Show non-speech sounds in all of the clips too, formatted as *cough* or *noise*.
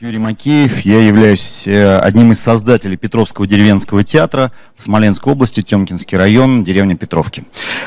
Юрий Макеев, я являюсь э, одним из создателей Петровского деревенского театра в Смоленской области, Темкинский район, деревня Петровки.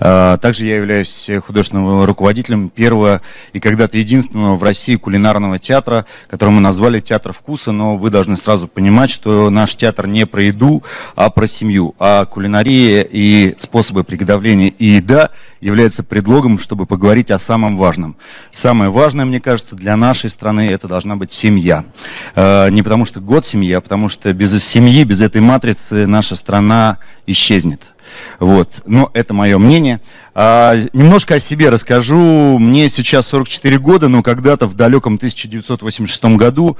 Э, также я являюсь художественным руководителем первого и когда-то единственного в России кулинарного театра, который мы назвали «Театр вкуса», но вы должны сразу понимать, что наш театр не про еду, а про семью. А кулинария и способы приготовления и еда являются предлогом, чтобы поговорить о самом важном. Самое важное, мне кажется, для нашей страны это должна быть семья. Э, не потому что год семьи, а потому что без семьи, без этой матрицы наша страна исчезнет. Вот. Но это мое мнение. А, немножко о себе расскажу. Мне сейчас 44 года, но когда-то в далеком 1986 году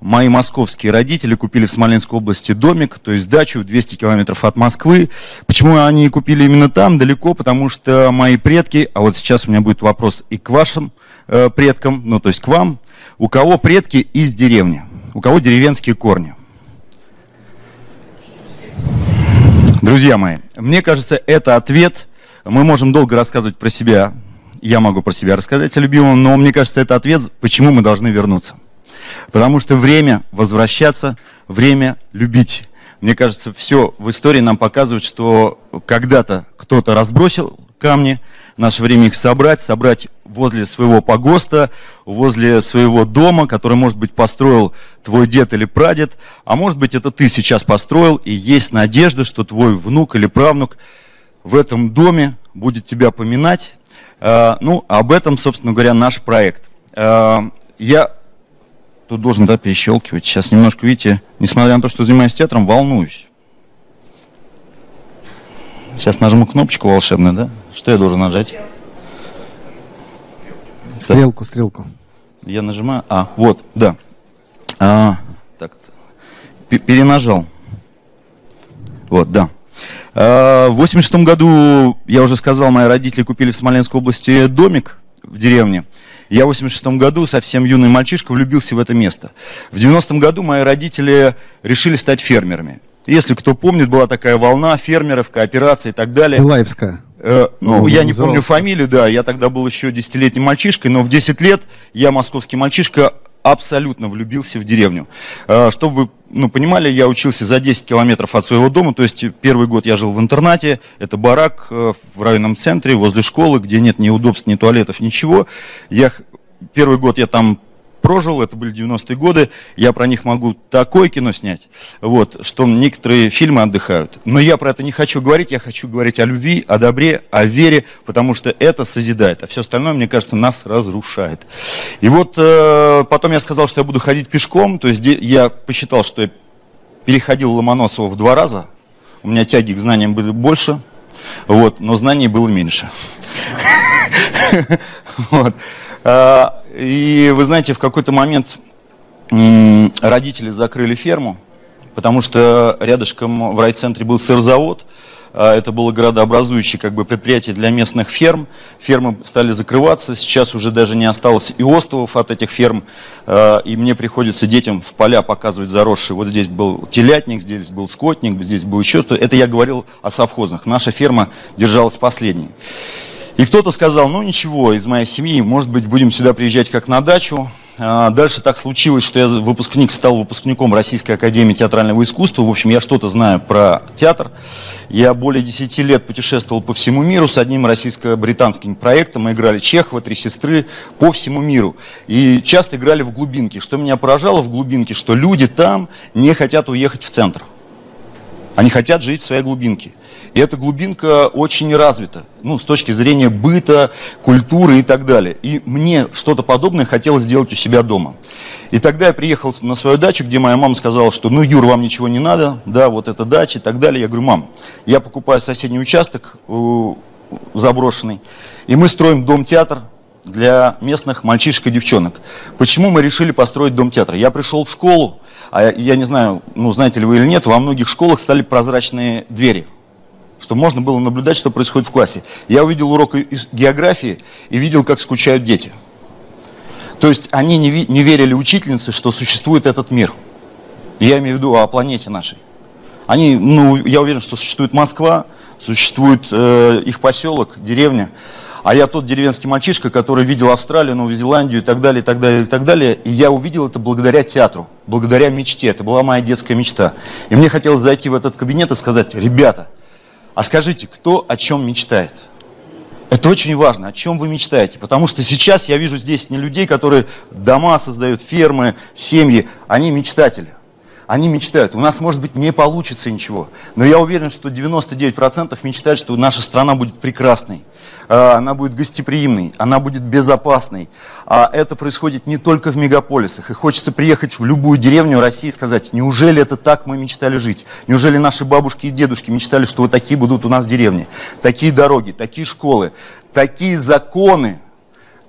мои московские родители купили в Смоленской области домик, то есть дачу 200 километров от Москвы. Почему они купили именно там, далеко? Потому что мои предки, а вот сейчас у меня будет вопрос и к вашим э, предкам, ну то есть к вам, у кого предки из деревни? У кого деревенские корни? Друзья мои, мне кажется, это ответ. Мы можем долго рассказывать про себя. Я могу про себя рассказать о любимом, но мне кажется, это ответ, почему мы должны вернуться. Потому что время возвращаться, время любить. Мне кажется, все в истории нам показывает, что когда-то кто-то разбросил камни, наше время их собрать, собрать возле своего погоста, возле своего дома, который, может быть, построил твой дед или прадед, а может быть, это ты сейчас построил, и есть надежда, что твой внук или правнук в этом доме будет тебя поминать. А, ну, об этом, собственно говоря, наш проект. А, я тут должен, да, перещелкивать. Сейчас немножко, видите, несмотря на то, что занимаюсь театром, волнуюсь. Сейчас нажму кнопочку волшебную, да? Что я должен нажать? Стрелку, стрелку. Я нажимаю. А, вот, да. А, так, перенажал. Вот, да. А, в 86 году, я уже сказал, мои родители купили в Смоленской области домик в деревне. Я в 86 году, совсем юный мальчишка, влюбился в это место. В 90 году мои родители решили стать фермерами. Если кто помнит, была такая волна фермеров, кооперации и так далее. Силаевская. Э, ну, я не помню фамилию, да, я тогда был еще десятилетним мальчишкой, но в 10 лет я, московский мальчишка, абсолютно влюбился в деревню. Э, чтобы вы ну, понимали, я учился за 10 километров от своего дома, то есть первый год я жил в интернате, это барак э, в районном центре, возле школы, где нет ни удобств, ни туалетов, ничего. Я, первый год я там прожил, это были 90-е годы, я про них могу такое кино снять, вот, что некоторые фильмы отдыхают. Но я про это не хочу говорить, я хочу говорить о любви, о добре, о вере, потому что это созидает, а все остальное, мне кажется, нас разрушает. И вот э, потом я сказал, что я буду ходить пешком, то есть я посчитал, что я переходил Ломоносова в два раза, у меня тяги к знаниям были больше, вот, но знаний было меньше. *laughs* Вот. И вы знаете, в какой-то момент родители закрыли ферму, потому что рядышком в райцентре был сырзавод, а, это было градообразующее как бы, предприятие для местных ферм. Фермы стали закрываться, сейчас уже даже не осталось и островов от этих ферм. А, и мне приходится детям в поля показывать заросшие. Вот здесь был телятник, здесь был скотник, здесь был еще что-то. Это я говорил о совхозных. Наша ферма держалась последней. И кто-то сказал, ну ничего, из моей семьи, может быть, будем сюда приезжать как на дачу. А дальше так случилось, что я выпускник, стал выпускником Российской Академии Театрального Искусства. В общем, я что-то знаю про театр. Я более 10 лет путешествовал по всему миру с одним российско-британским проектом. Мы играли Чехова, Три сестры по всему миру. И часто играли в глубинке. Что меня поражало в глубинке, что люди там не хотят уехать в центр. Они хотят жить в своей глубинке. И эта глубинка очень развита, ну, с точки зрения быта, культуры и так далее. И мне что-то подобное хотелось сделать у себя дома. И тогда я приехал на свою дачу, где моя мама сказала, что, ну, Юр, вам ничего не надо, да, вот это дача и так далее. Я говорю, мам, я покупаю соседний участок заброшенный, и мы строим дом-театр для местных мальчишек и девчонок. Почему мы решили построить дом-театр? Я пришел в школу, а я не знаю, ну, знаете ли вы или нет, во многих школах стали прозрачные двери чтобы можно было наблюдать, что происходит в классе. Я увидел урок географии и видел, как скучают дети. То есть они не, не верили учительнице, что существует этот мир. Я имею в виду о планете нашей. Они, ну, я уверен, что существует Москва, существует э, их поселок, деревня. А я тот деревенский мальчишка, который видел Австралию, Новую Зеландию и так далее, и так далее, и так далее. И я увидел это благодаря театру, благодаря мечте. Это была моя детская мечта. И мне хотелось зайти в этот кабинет и сказать, ребята, а скажите, кто о чем мечтает? Это очень важно, о чем вы мечтаете. Потому что сейчас я вижу здесь не людей, которые дома создают, фермы, семьи. Они мечтатели. Они мечтают. У нас, может быть, не получится ничего. Но я уверен, что 99% мечтают, что наша страна будет прекрасной. А, она будет гостеприимной, она будет безопасной. А это происходит не только в мегаполисах. И хочется приехать в любую деревню России и сказать, неужели это так мы мечтали жить? Неужели наши бабушки и дедушки мечтали, что вот такие будут у нас деревни? Такие дороги, такие школы, такие законы,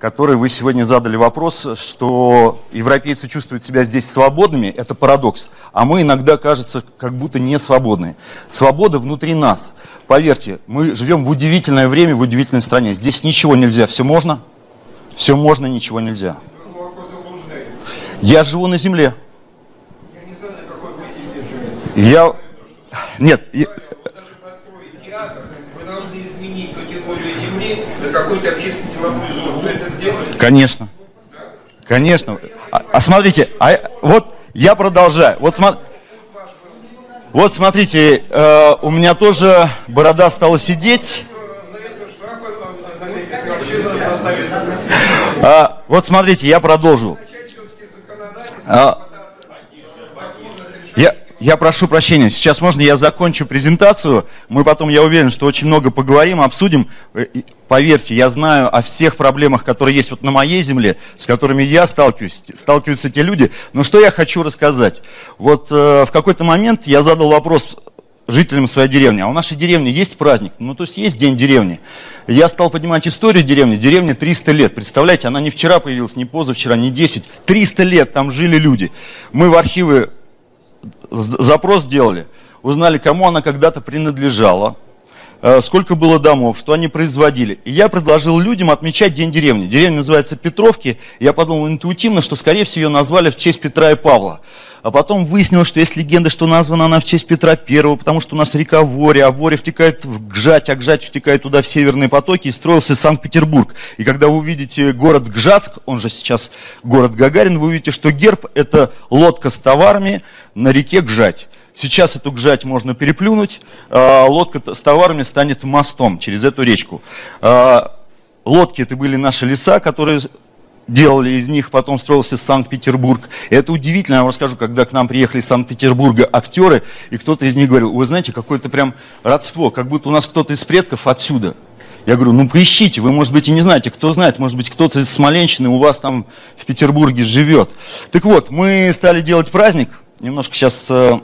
который вы сегодня задали вопрос, что европейцы чувствуют себя здесь свободными, это парадокс, а мы иногда, кажется, как будто не свободны. Свобода внутри нас. Поверьте, мы живем в удивительное время, в удивительной стране. Здесь ничего нельзя, все можно, все можно, ничего нельзя. Я живу на земле. Я... Нет, какой-то деловой зоны. Вы это сделали? Конечно. Конечно. А, а смотрите, а, вот я продолжаю. Вот, смо... вот смотрите, э, у меня тоже борода стала сидеть. А, вот смотрите, я продолжу. А, я, прошу прощения, сейчас можно я закончу презентацию, мы потом, я уверен, что очень много поговорим, обсудим. Э, поверьте, я знаю о всех проблемах, которые есть вот на моей земле, с которыми я сталкиваюсь, сталкиваются те люди. Но что я хочу рассказать? Вот э, в какой-то момент я задал вопрос жителям своей деревни, а у нашей деревни есть праздник, ну то есть есть день деревни. Я стал понимать историю деревни, деревня 300 лет, представляете, она не вчера появилась, не позавчера, не 10, 300 лет там жили люди. Мы в архивы запрос сделали, узнали, кому она когда-то принадлежала, э, сколько было домов, что они производили. И я предложил людям отмечать День деревни. Деревня называется Петровки. Я подумал интуитивно, что, скорее всего, ее назвали в честь Петра и Павла. А потом выяснилось, что есть легенда, что названа она в честь Петра Первого, потому что у нас река Воре, а Воре втекает в Гжать, а Гжать втекает туда в северные потоки, и строился Санкт-Петербург. И когда вы увидите город Гжатск, он же сейчас город Гагарин, вы увидите, что герб – это лодка с товарами на реке Гжать. Сейчас эту гжать можно переплюнуть, а лодка с товарами станет мостом через эту речку. А лодки это были наши леса, которые делали из них, потом строился Санкт-Петербург. Это удивительно, я вам расскажу, когда к нам приехали из Санкт-Петербурга актеры, и кто-то из них говорил, вы знаете, какое-то прям родство, как будто у нас кто-то из предков отсюда. Я говорю, ну поищите, вы, может быть, и не знаете, кто знает, может быть, кто-то из Смоленщины у вас там в Петербурге живет. Так вот, мы стали делать праздник, немножко сейчас э,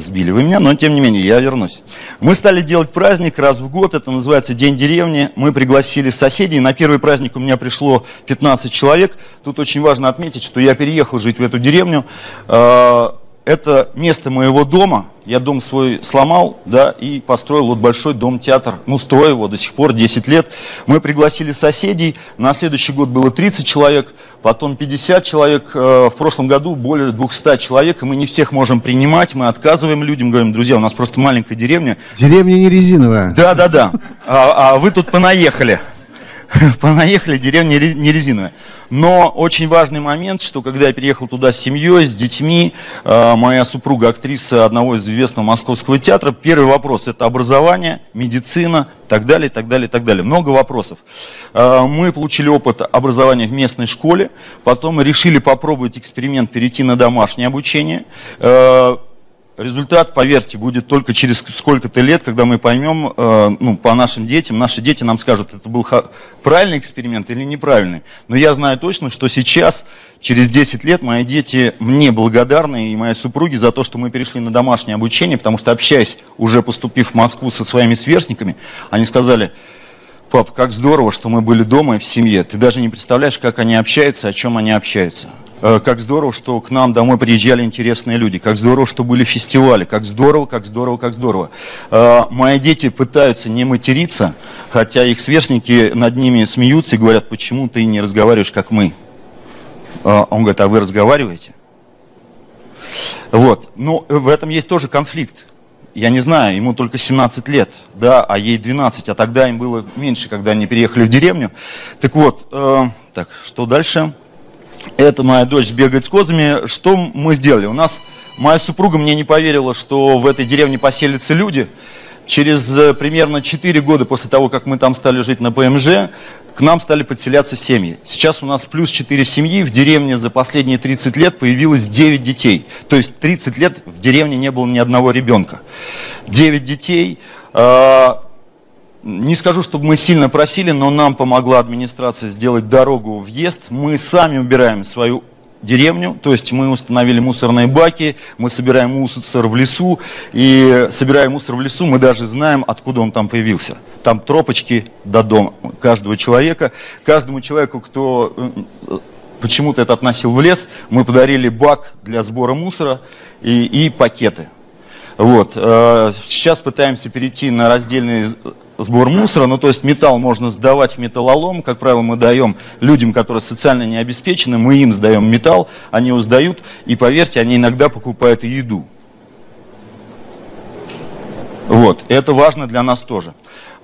сбили вы меня, но тем не менее, я вернусь. Мы стали делать праздник раз в год, это называется День деревни. Мы пригласили соседей. На первый праздник у меня пришло 15 человек. Тут очень важно отметить, что я переехал жить в эту деревню. Это место моего дома. Я дом свой сломал, да, и построил вот большой дом-театр. Ну, строю его до сих пор, 10 лет. Мы пригласили соседей. На следующий год было 30 человек, потом 50 человек. Э, в прошлом году более 200 человек, и мы не всех можем принимать. Мы отказываем людям, говорим, друзья, у нас просто маленькая деревня. Деревня не резиновая. Да, да, да. А, а вы тут понаехали. *laughs* понаехали, деревня не резиновая. Но очень важный момент, что когда я переехал туда с семьей, с детьми, э, моя супруга актриса одного из известного московского театра, первый вопрос это образование, медицина, так далее, так далее, так далее. Много вопросов. Э, мы получили опыт образования в местной школе, потом решили попробовать эксперимент перейти на домашнее обучение. Результат, поверьте, будет только через сколько-то лет, когда мы поймем, э, ну, по нашим детям, наши дети нам скажут, это был правильный эксперимент или неправильный. Но я знаю точно, что сейчас, через 10 лет, мои дети мне благодарны и моей супруге за то, что мы перешли на домашнее обучение, потому что, общаясь, уже поступив в Москву со своими сверстниками, они сказали, пап, как здорово, что мы были дома и в семье. Ты даже не представляешь, как они общаются, о чем они общаются. Э, как здорово, что к нам домой приезжали интересные люди, как здорово, что были фестивали, как здорово, как здорово, как здорово. Э, мои дети пытаются не материться, хотя их сверстники над ними смеются и говорят, почему ты не разговариваешь, как мы. Э, он говорит, а вы разговариваете? Вот. Но в этом есть тоже конфликт. я не знаю, ему только 17 лет, да, а ей 12, а тогда им было меньше, когда они переехали в деревню. Так вот, э, так, что дальше? Это моя дочь бегает с козами. Что мы сделали? У нас моя супруга мне не поверила, что в этой деревне поселятся люди. Через э, примерно 4 года после того, как мы там стали жить на ПМЖ, к нам стали подселяться семьи. Сейчас у нас плюс 4 семьи, в деревне за последние 30 лет появилось 9 детей. То есть 30 лет в деревне не было ни одного ребенка. 9 детей. Не скажу, чтобы мы сильно просили, но нам помогла администрация сделать дорогу въезд. Мы сами убираем свою деревню, то есть мы установили мусорные баки, мы собираем мусор в лесу, и собирая мусор в лесу, мы даже знаем, откуда он там появился. Там тропочки до дома каждого человека. Каждому человеку, кто э, почему-то это относил в лес, мы подарили бак для сбора мусора и, и пакеты. Вот. Э, сейчас пытаемся перейти на раздельный сбор мусора, ну то есть металл можно сдавать в металлолом, как правило, мы даем людям, которые социально не обеспечены, мы им сдаем металл, они его сдают, и поверьте, они иногда покупают и еду. Вот, это важно для нас тоже.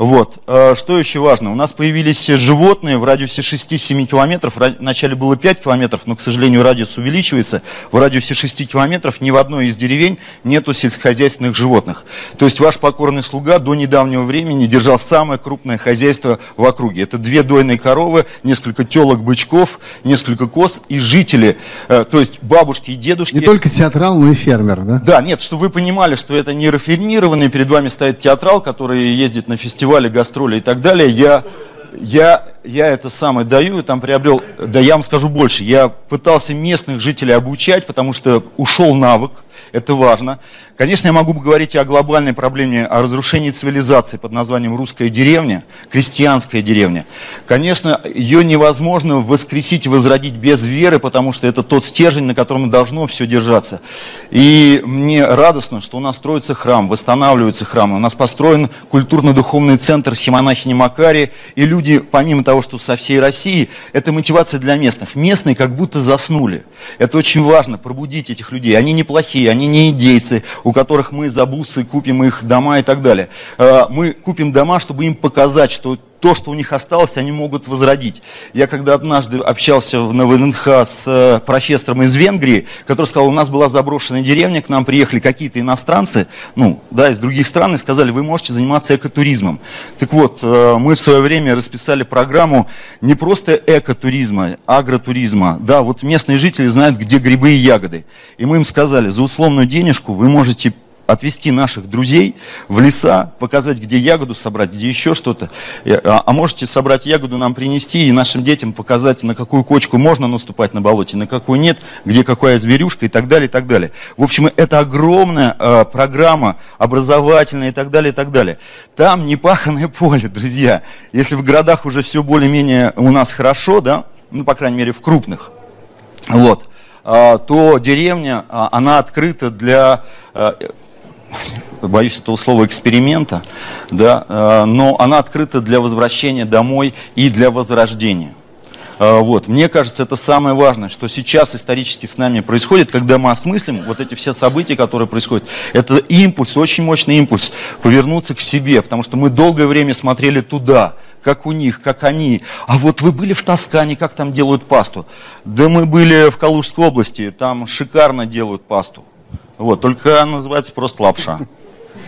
Вот. Э, что еще важно? У нас появились животные в радиусе 6-7 километров. Вначале было 5 километров, но, к сожалению, радиус увеличивается. В радиусе 6 километров ни в одной из деревень нету сельскохозяйственных животных. То есть ваш покорный слуга до недавнего времени держал самое крупное хозяйство в округе. Это две дойные коровы, несколько телок бычков, несколько коз и жители, э, то есть бабушки и дедушки. Не только театрал, но и фермер, да? Да, нет, чтобы вы понимали, что это не рафинированный, перед вами стоит театрал, который ездит на фестивали, гастроли и так далее, я, я, я это самое даю и там приобрел, да я вам скажу больше, я пытался местных жителей обучать, потому что ушел навык, это важно. Конечно, я могу говорить о глобальной проблеме, о разрушении цивилизации под названием русская деревня, крестьянская деревня. Конечно, ее невозможно воскресить и возродить без веры, потому что это тот стержень, на котором должно все держаться. И мне радостно, что у нас строится храм, восстанавливается храм. У нас построен культурно-духовный центр Симонахини Макари. И люди, помимо того, что со всей России, это мотивация для местных. Местные как будто заснули. Это очень важно, пробудить этих людей. Они неплохие, они не идейцы, у которых мы за бусы купим их дома и так далее. Э, мы купим дома, чтобы им показать, что то, что у них осталось, они могут возродить. Я когда однажды общался на ВНХ с э, профессором из Венгрии, который сказал, у нас была заброшенная деревня, к нам приехали какие-то иностранцы, ну, да, из других стран, и сказали, вы можете заниматься экотуризмом. Так вот, э, мы в свое время расписали программу не просто экотуризма, агротуризма. Да, вот местные жители знают, где грибы и ягоды. И мы им сказали, за условную денежку вы можете отвести наших друзей в леса, показать, где ягоду собрать, где еще что-то. А, а можете собрать ягоду, нам принести и нашим детям показать, на какую кочку можно наступать на болоте, на какую нет, где какая зверюшка и так далее, и так далее. В общем, это огромная э, программа образовательная и так далее, и так далее. Там непаханное поле, друзья. Если в городах уже все более-менее у нас хорошо, да, ну, по крайней мере, в крупных, вот, то деревня, она открыта для боюсь этого слова, эксперимента, да, э, но она открыта для возвращения домой и для возрождения. Э, вот. Мне кажется, это самое важное, что сейчас исторически с нами происходит, когда мы осмыслим вот эти все события, которые происходят. Это импульс, очень мощный импульс повернуться к себе, потому что мы долгое время смотрели туда, как у них, как они. А вот вы были в Тоскане, как там делают пасту? Да мы были в Калужской области, там шикарно делают пасту. Вот, только она называется просто лапша.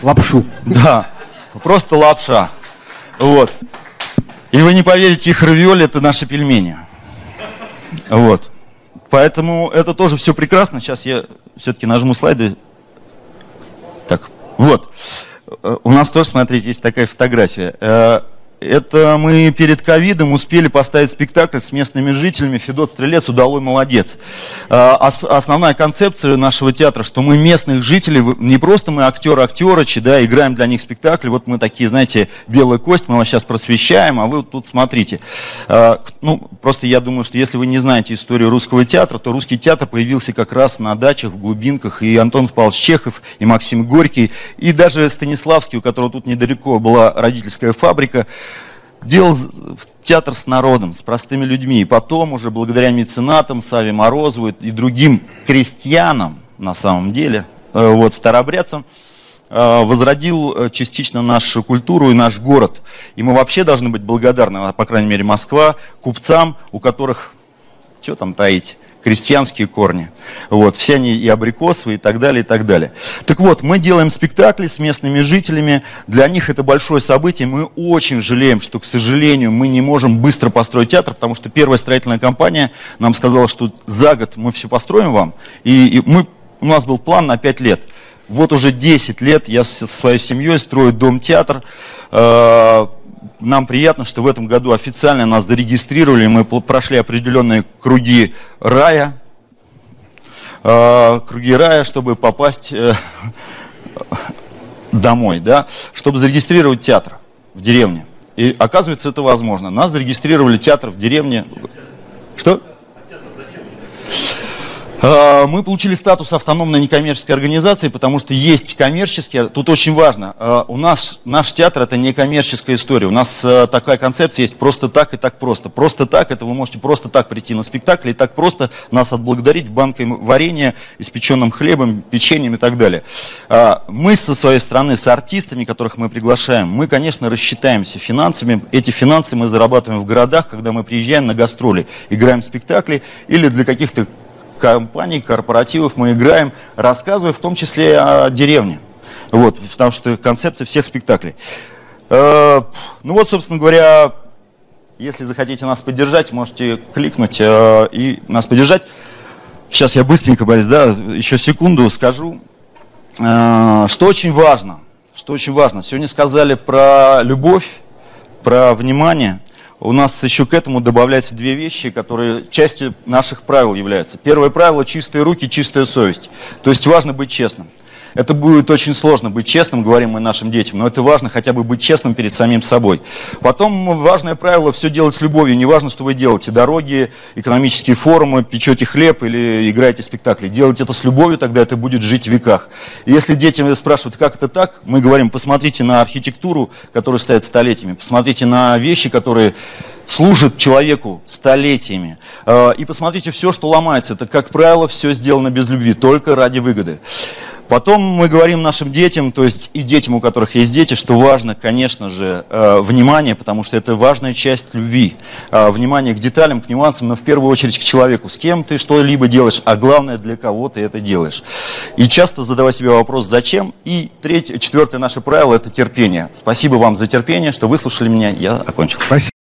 Лапшу. Да, просто лапша. Вот. И вы не поверите, их равиоли это наши пельмени. Вот. Поэтому это тоже все прекрасно. Сейчас я все-таки нажму слайды. Так, вот. У нас тоже, смотрите, есть такая фотография. Это мы перед ковидом успели поставить спектакль с местными жителями. Федот Стрелец, удалой молодец. А, основная концепция нашего театра, что мы местных жителей, не просто мы актеры актерочи, да, играем для них спектакль, вот мы такие, знаете, белая кость, мы вас сейчас просвещаем, а вы вот тут смотрите. А, ну, просто я думаю, что если вы не знаете историю русского театра, то русский театр появился как раз на дачах, в глубинках, и Антон Павлович Чехов, и Максим Горький, и даже Станиславский, у которого тут недалеко была родительская фабрика, делал театр с народом, с простыми людьми. И потом уже благодаря меценатам, Саве Морозову и другим крестьянам, на самом деле, э, вот, старобрядцам, э, возродил э, частично нашу культуру и наш город. И мы вообще должны быть благодарны, а, по крайней мере, Москва, купцам, у которых, что там таить, крестьянские корни. Вот, все они и абрикосовые и так далее, и так далее. Так вот, мы делаем спектакли с местными жителями. Для них это большое событие. Мы очень жалеем, что, к сожалению, мы не можем быстро построить театр, потому что первая строительная компания нам сказала, что за год мы все построим вам. И, и мы, у нас был план на 5 лет. Вот уже 10 лет я со своей семьей строю дом-театр. Э, нам приятно, что в этом году официально нас зарегистрировали, мы прошли определенные круги рая, э, круги рая, чтобы попасть э, *laughs* домой, да, чтобы зарегистрировать театр в деревне. И оказывается, это возможно. Нас зарегистрировали театр в деревне. Что? А, мы получили статус автономной некоммерческой организации, потому что есть коммерческие. Тут очень важно. А, у нас наш театр это не коммерческая история. У нас а, такая концепция есть просто так и так просто. Просто так это вы можете просто так прийти на спектакль и так просто нас отблагодарить банкой варенья, испеченным хлебом, печеньем и так далее. Мы со своей стороны, с артистами, которых мы приглашаем, мы, конечно, рассчитаемся финансами. Эти финансы мы зарабатываем в городах, когда мы приезжаем на гастроли, играем спектакли или для каких-то компаний, корпоративов мы играем, рассказывая в том числе о деревне. Вот, потому что концепция всех спектаклей. Э, ну вот, собственно говоря, если захотите нас поддержать, можете кликнуть э, и нас поддержать. Сейчас я быстренько, Борис, да, еще секунду скажу, э, что очень важно. Что очень важно. Сегодня сказали про любовь, про внимание – у нас еще к этому добавляются две вещи, которые частью наших правил являются. Первое правило – чистые руки, чистая совесть. То есть важно быть честным. Это будет очень сложно быть честным, говорим мы нашим детям, но это важно хотя бы быть честным перед самим собой. Потом важное правило – все делать с любовью. Не важно, что вы делаете. Дороги, экономические форумы, печете хлеб или играете спектакли. Делать это с любовью, тогда это будет жить в веках. И если дети спрашивают, как это так, мы говорим, посмотрите на архитектуру, которая стоит столетиями, посмотрите на вещи, которые служат человеку столетиями. Э, и посмотрите, все, что ломается, это, как правило, все сделано без любви, только ради выгоды. Потом мы говорим нашим детям, то есть и детям, у которых есть дети, что важно, конечно же, э, внимание, потому что это важная часть любви. Э, внимание к деталям, к нюансам, но в первую очередь к человеку, с кем ты что-либо делаешь, а главное, для кого ты это делаешь. И часто задавай себе вопрос, зачем. И третье, четвертое наше правило – это терпение. Спасибо вам за терпение, что выслушали меня, я окончил. Спасибо.